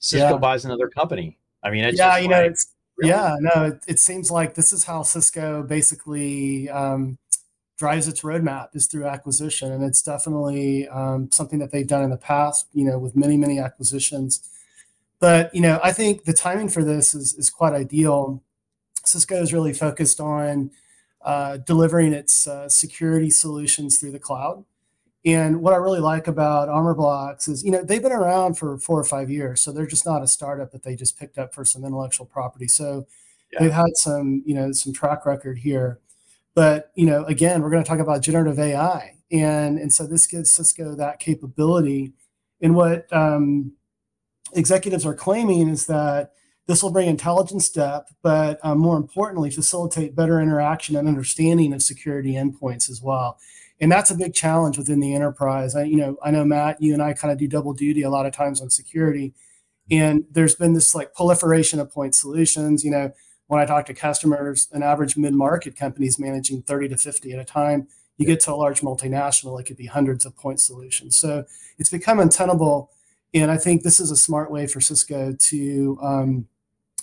Cisco yeah. buys another company. I mean, yeah, you like, know, it's really? yeah, no, it, it, seems like this is how Cisco basically um, drives its roadmap is through acquisition, and it's definitely um, something that they've done in the past. You know, with many many acquisitions. But you know, I think the timing for this is is quite ideal. Cisco is really focused on uh, delivering its uh, security solutions through the cloud. And what I really like about Armorblox is, you know, they've been around for four or five years, so they're just not a startup that they just picked up for some intellectual property. So yeah. they've had some, you know, some track record here. But you know, again, we're going to talk about generative AI, and and so this gives Cisco that capability. And what um, executives are claiming is that this will bring intelligence depth, but um, more importantly, facilitate better interaction and understanding of security endpoints as well and that's a big challenge within the enterprise. I, you know, I know Matt, you and I kind of do double duty a lot of times on security, and there's been this like proliferation of point solutions. You know, when I talk to customers, an average mid-market company is managing 30 to 50 at a time. You get to a large multinational, it could be hundreds of point solutions. So it's become untenable, and I think this is a smart way for Cisco to, um,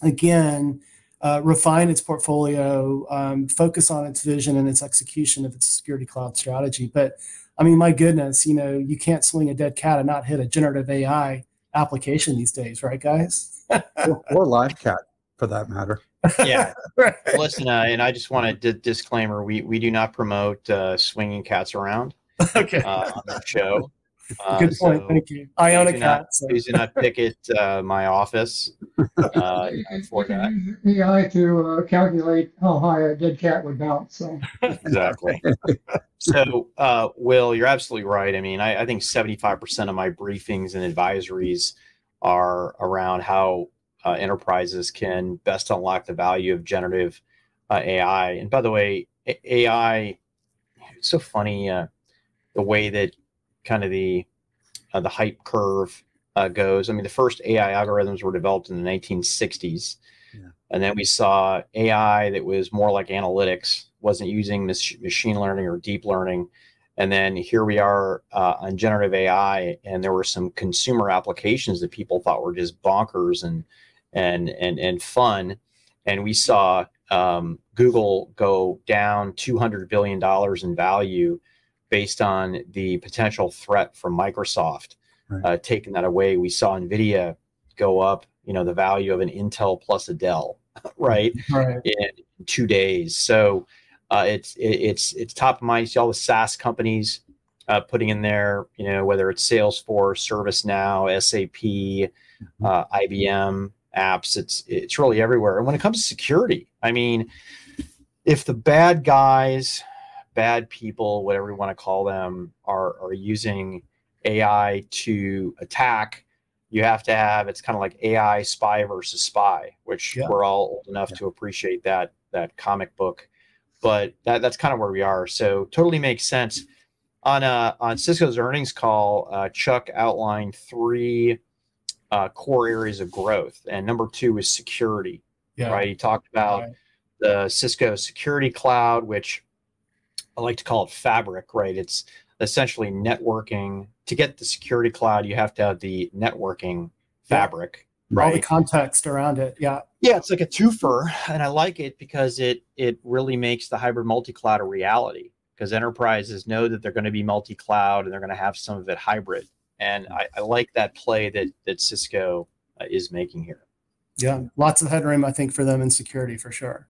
again, uh, refine its portfolio, um, focus on its vision and its execution of its security cloud strategy. But I mean, my goodness, you know, you can't swing a dead cat and not hit a generative AI application these days, right, guys? or, or live cat, for that matter. yeah. right. Listen, uh, and I just want a d- disclaimer: we we do not promote uh, swinging cats around. Okay. Uh, on the show. Uh, Good point. So Thank you. I own a cat. Not, so. Please do not picket uh, my office uh, for that. Yeah, I to uh, calculate how high a dead cat would bounce. So exactly. so, uh, Will, you're absolutely right. I mean, I, I think 75% of my briefings and advisories are around how uh, enterprises can best unlock the value of generative AI. And by the way, AI, it's so funny the way that kind of the uh, the hype curve uh, goes. I mean, the first AI algorithms were developed in the 1960s, yeah. and then we saw AI that was more like analytics, wasn't using machine learning or deep learning. And then here we are uh, on generative AI, and there were some consumer applications that people thought were just bonkers and and and and fun. And we saw um, Google go down 200 billion dollars in value based on the potential threat from Microsoft. Right. Uh, taking that away, we saw Nvidia go up. You know, the value of an Intel plus a Dell, right, right. In, two days. So uh, it's it, it's it's top of mind. You see all the SaaS companies uh, putting in there. You know, whether it's Salesforce, ServiceNow, SAP, mm-hmm. uh, IBM apps. It's it's really everywhere. And when it comes to security, I mean, if the bad guys bad people, whatever you want to call them, are are using AI to attack, you have to have it's kind of like AI spy versus spy, which yeah. we're all old enough yeah. to appreciate that that comic book. But that, that's kind of where we are. So totally makes sense. On uh, on Cisco's earnings call, uh, Chuck outlined three uh, core areas of growth, and number two is security. Yeah. Right. He talked about right. the Cisco Security Cloud, which I like to call it fabric, right? It's essentially networking. To get the security cloud, you have to have the networking fabric, yeah. right? All the context around it. Yeah. Yeah, it's like a twofer, and I like it because it it really makes the hybrid multi-cloud a reality. Because enterprises know that they're going to be multi-cloud and they're going to have some of it hybrid, and I, I like that play that that Cisco uh, is making here. Yeah, lots of headroom, I think, for them in security for sure.